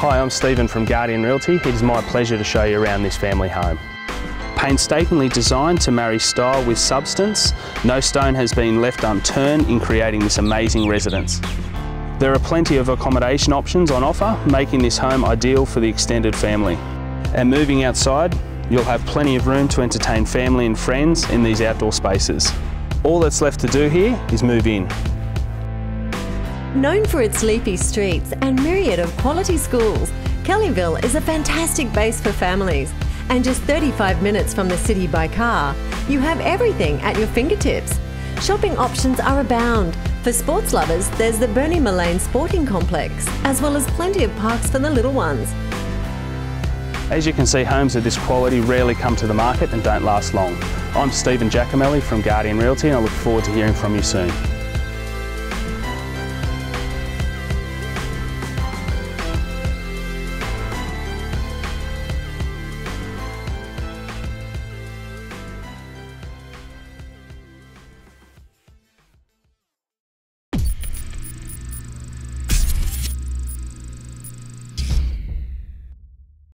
Hi, I'm Stephen from Guardian Realty. It is my pleasure to show you around this family home. Painstakingly designed to marry style with substance, no stone has been left unturned in creating this amazing residence. There are plenty of accommodation options on offer, making this home ideal for the extended family. And moving outside, you'll have plenty of room to entertain family and friends in these outdoor spaces. All that's left to do here is move in. Known for its leafy streets and myriad of quality schools, Kellyville is a fantastic base for families. And just 35 minutes from the city by car, you have everything at your fingertips. Shopping options are abound. For sports lovers, there's the Bernie Mullane Sporting Complex, as well as plenty of parks for the little ones. As you can see, homes of this quality rarely come to the market and don't last long. I'm Stephen Giacomelli from Guardian Realty and I look forward to hearing from you soon.